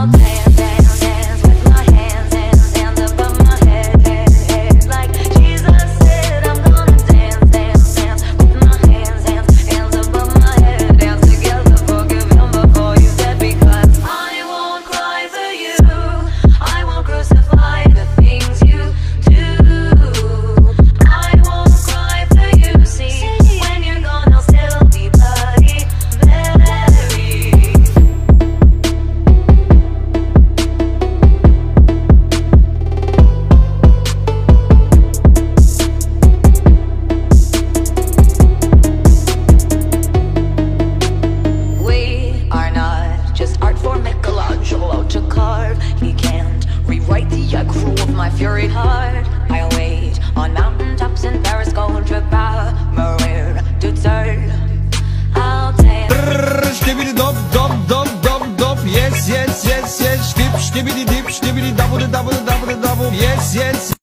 all day. for Michelangelo to carve. He can't rewrite the aggro of my fury heart. I'll wait on mountaintops in Paris, going to to turn. I'll take. Shibbity dub, dub, dub, dub, dub. Yes, yes, yes, yes. Shib, shibbity dip, shibbity double, double, double, double. Yes, yes.